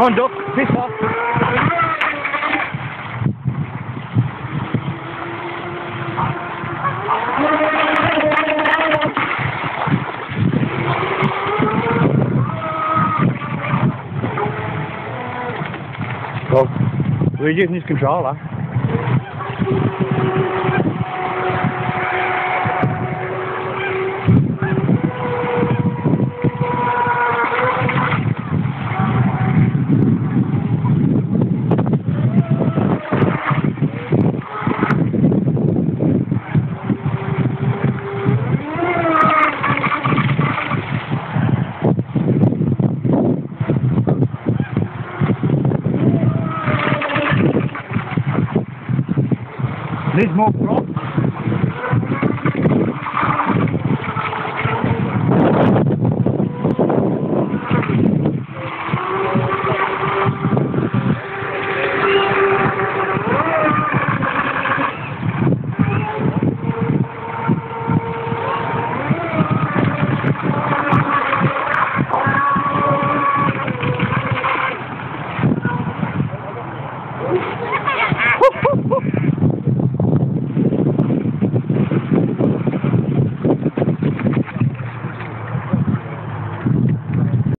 on, duck. Piss off. Well, we're using this controller. Nettement propre.